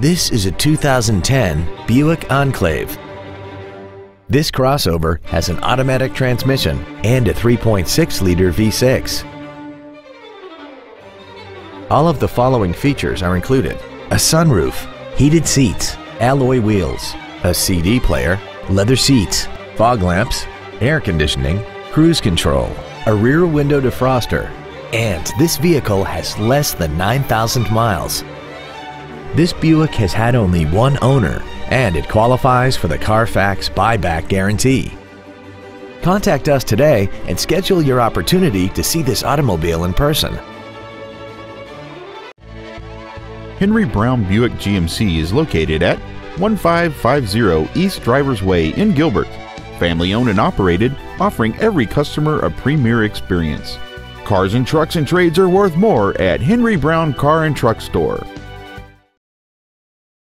This is a 2010 Buick Enclave. This crossover has an automatic transmission and a 3.6-liter V6. All of the following features are included. A sunroof, heated seats, alloy wheels, a CD player, leather seats, fog lamps, air conditioning, cruise control, a rear window defroster, and this vehicle has less than 9,000 miles. This Buick has had only one owner and it qualifies for the Carfax buyback guarantee. Contact us today and schedule your opportunity to see this automobile in person. Henry Brown Buick GMC is located at 1550 East Drivers Way in Gilbert. Family owned and operated, offering every customer a premier experience. Cars and trucks and trades are worth more at Henry Brown Car and Truck Store.